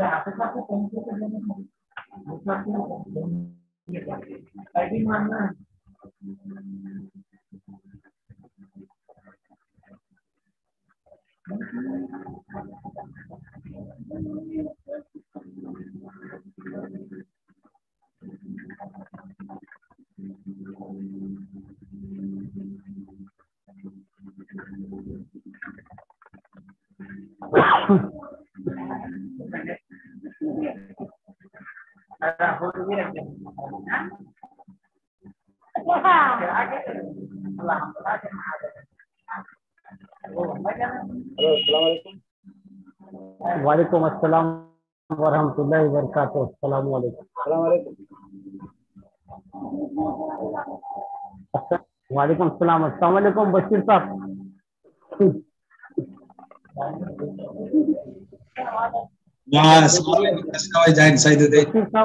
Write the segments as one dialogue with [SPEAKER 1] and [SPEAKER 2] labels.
[SPEAKER 1] sesuatu sesuatu Thank you. वालेकुम
[SPEAKER 2] अस्सलाम वरहमतुल्लाहि वरकत
[SPEAKER 3] अस्सलाम वालेकुम वालेकुम
[SPEAKER 2] अस्सलाम
[SPEAKER 1] अस्सलाम वालेकुम
[SPEAKER 2] बशीर साहब हाँ, साहब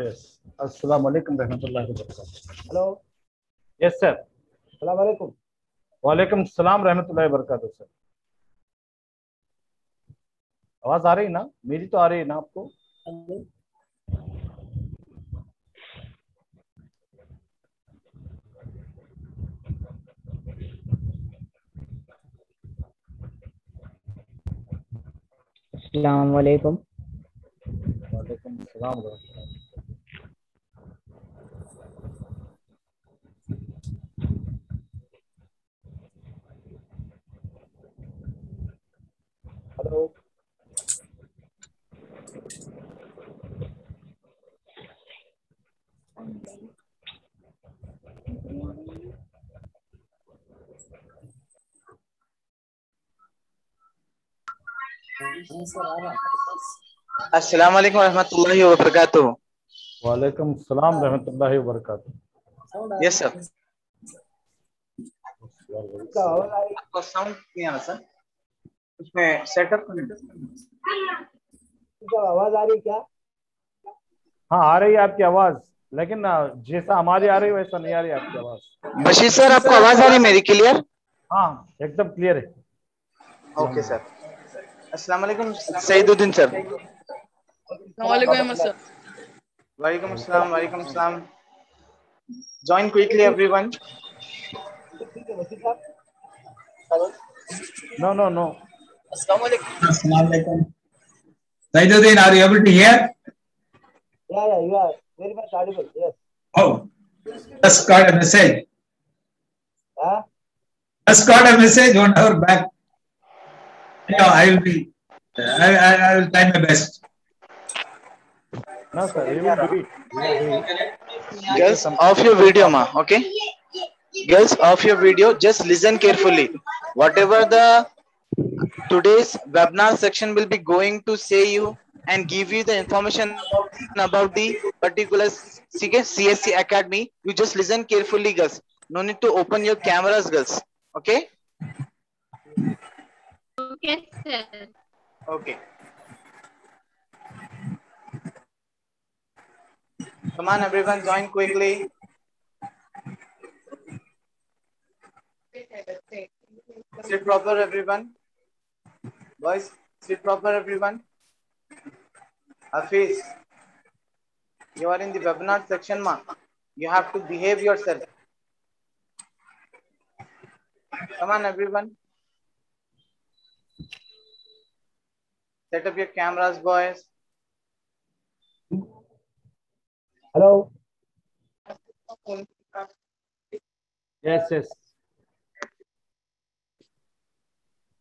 [SPEAKER 4] Yes. Assalamu alaikum warahmatullahi wabarakatuh.
[SPEAKER 1] Hello.
[SPEAKER 4] Yes, sir.
[SPEAKER 1] Assalamu alaikum.
[SPEAKER 4] Wa alaikum salam rahmatullahi wabarakatuh, sir. आवाज आ रही ना मेरी तो आ रही है ना आपको
[SPEAKER 5] अस्सलाम वालेकुम
[SPEAKER 4] वालेकुम
[SPEAKER 6] अस्सलाम अस्सलाम साउंड नहीं आ रहा सर उसमें सेटअप
[SPEAKER 1] नहीं आवाज आ रही क्या
[SPEAKER 4] हाँ आ रही है आपकी आवाज़ लेकिन जैसा हमारी आ रही वैसा नहीं आ रही आपकी आवाज
[SPEAKER 6] बशीर सर आपको आवाज आ रही है मेरी क्लियर
[SPEAKER 4] हाँ एकदम क्लियर है
[SPEAKER 6] ओके सर अस्सलाम वालेकुम सईदुद्दीन सर
[SPEAKER 7] वालेकुम
[SPEAKER 6] अस्सलाम वालेकुम अस्सलाम join quickly everyone
[SPEAKER 4] no no no
[SPEAKER 8] अस्सलाम वालेकुम assalamu alaikum zaiduddin are you able to hear
[SPEAKER 1] yeah yeah you are Very much audible, yes.
[SPEAKER 8] Oh, just got a message.
[SPEAKER 1] Huh?
[SPEAKER 8] Just got a message on our back. No, I will be, I, I, I will try my best.
[SPEAKER 4] No, sir, you will be.
[SPEAKER 6] Girls, off your video, ma, okay? Girls, off your video, just listen carefully. Whatever the today's webinar section will be going to say you and give you the information about the particular CSC Academy, you just listen carefully, girls. No need to open your cameras, girls. Okay?
[SPEAKER 3] Okay, sir.
[SPEAKER 6] Okay. Come on, everyone, join quickly. Sit proper, everyone. Boys, sit proper, everyone. Hafiz. you are in the webinar section ma you have to behave yourself come on everyone set up your cameras boys
[SPEAKER 1] hello
[SPEAKER 4] yes yes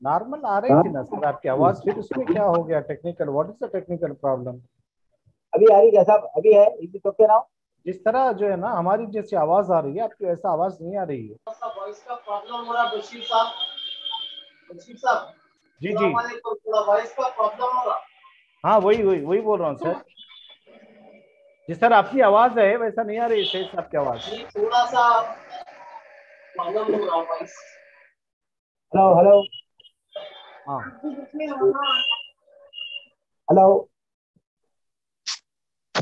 [SPEAKER 4] normal आ रही थी ना sir आपकी आवाज फिर उसमें क्या हो गया technical what is the technical problem
[SPEAKER 1] अभी आ रही क्या साहब अभी है इज इट ओके नाउ
[SPEAKER 4] जिस तरह जो है ना हमारी जैसी आवाज आ रही है आपकी वैसा आवाज नहीं आ रही है
[SPEAKER 6] वॉइस का प्रॉब्लम हो रहा है बशीर साहब बशीर साहब
[SPEAKER 4] जी जी
[SPEAKER 6] थोड़ा वॉइस का प्रॉब्लम हो रहा
[SPEAKER 4] हाँ वही वही वही बोल रहा हूँ सर जी सर आपकी आवाज है वैसा नहीं आ रही है सर आपकी आवाज
[SPEAKER 6] थोड़ा सा प्रॉब्लम हो रहा वॉइस
[SPEAKER 1] हेलो हेलो
[SPEAKER 4] हाँ
[SPEAKER 1] हेलो
[SPEAKER 6] हाँ।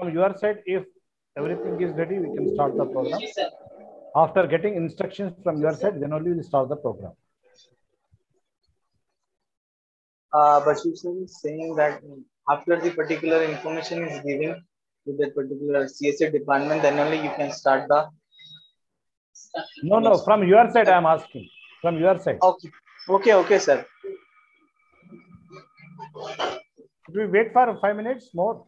[SPEAKER 4] from your side, if everything is ready, we can start the program. After getting instructions from your side, then only we will start the program.
[SPEAKER 6] Uh, Bashir sir is saying that after the particular information is given to that particular CSA department, then only you can start the.
[SPEAKER 4] No, no, from your side, I am asking. From your side.
[SPEAKER 6] Okay, okay, okay, sir.
[SPEAKER 4] Do we wait for five minutes more?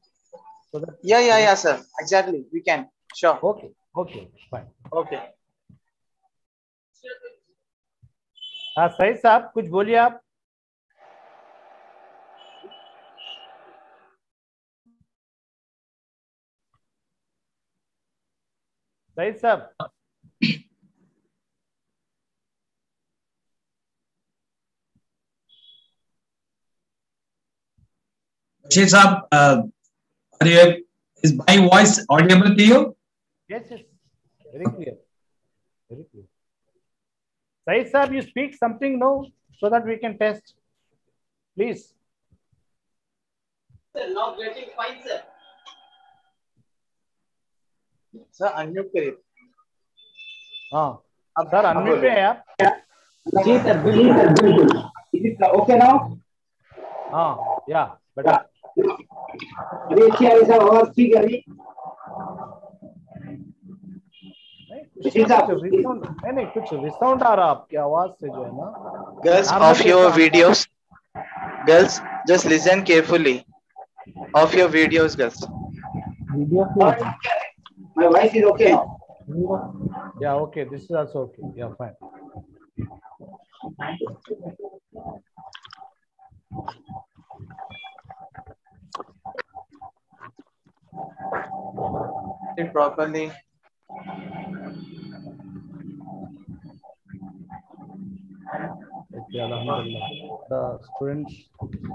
[SPEAKER 4] So that
[SPEAKER 6] yeah, yeah, yeah, sir. Exactly. We can. Sure.
[SPEAKER 4] Okay. Okay. Fine.
[SPEAKER 6] Okay.
[SPEAKER 4] हाँ सही साहब कुछ बोलिए आप सही साहब
[SPEAKER 8] जी साहब Are you, is my voice audible to you?
[SPEAKER 4] Yes, yes. Very clear. Very clear. Sai sir, you speak something now so that we can test. Please.
[SPEAKER 6] Sir, now getting fine, sir. Sir unmute करिए
[SPEAKER 4] Ah.
[SPEAKER 6] अब
[SPEAKER 4] sir unmute पे है आप
[SPEAKER 1] जी sir बिल्कुल sir okay now
[SPEAKER 4] हाँ या बेटा
[SPEAKER 1] अभी अच्छी आ रही सर आवाज ठीक है अभी
[SPEAKER 4] नहीं नहीं कुछ रिसाउंड आ रहा आपकी आवाज से जो है ना girls
[SPEAKER 6] of your
[SPEAKER 4] videos
[SPEAKER 6] girls just listen carefully of your videos girls videos
[SPEAKER 1] my voice is okay
[SPEAKER 4] yeah okay this is also okay yeah fine
[SPEAKER 6] it properly.
[SPEAKER 4] Okay, Alhamdulillah. The students,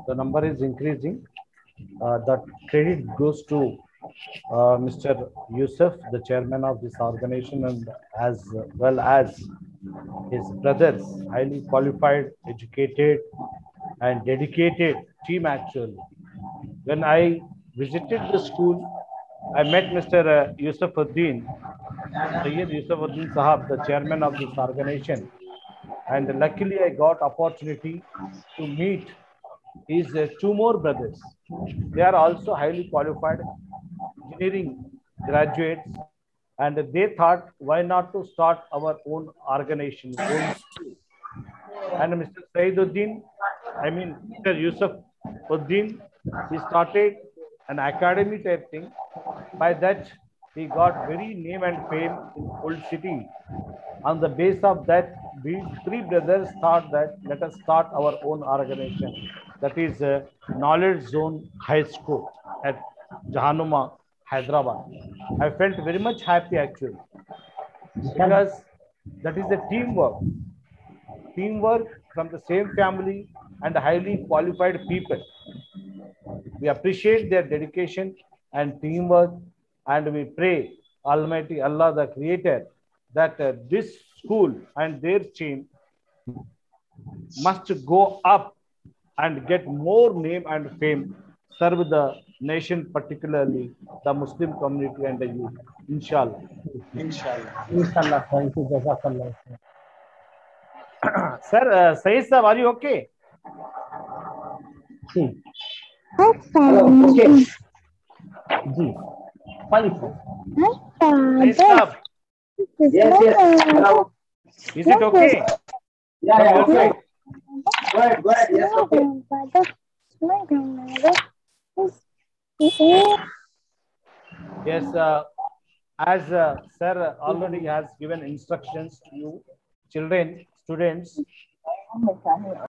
[SPEAKER 4] the number is increasing. Uh, the credit goes to uh, Mr. Yusuf, the chairman of this organization, and as well as his brothers, highly qualified, educated, and dedicated team actually. When I visited the school, I met Mr. Yusuf uh, Yusufuddin, Sayyid Adin Sahab, the chairman of this organization. And luckily I got opportunity to meet his uh, two more brothers. They are also highly qualified engineering graduates. And they thought, why not to start our own organization? Own and Mr. Adin, I mean, Mr. Yusuf Uddin, he started an academy type thing. By that, he got very name and fame in old city. On the base of that, we three brothers thought that let us start our own organization. That is uh, Knowledge Zone High School at Jahanuma, Hyderabad. I felt very much happy actually because that is the teamwork. Teamwork from the same family and highly qualified people. We appreciate their dedication and teamwork, and we pray Almighty Allah, the Creator, that uh, this school and their team must go up and get more name and fame, serve the nation, particularly the Muslim community and the youth. Inshallah.
[SPEAKER 6] Inshallah.
[SPEAKER 2] Inshallah. Thank you. Jazakallah. Sir,
[SPEAKER 4] uh, Saeed sir, are you okay?
[SPEAKER 1] Hmm.
[SPEAKER 2] जी oh,
[SPEAKER 4] Please stop.
[SPEAKER 1] Yes, yes. Hello.
[SPEAKER 4] Is it okay?
[SPEAKER 1] Yeah, yeah, okay. Go ahead, go ahead. Yes, okay.
[SPEAKER 4] Yes, uh, as uh, sir already has given instructions to you, children, students, oh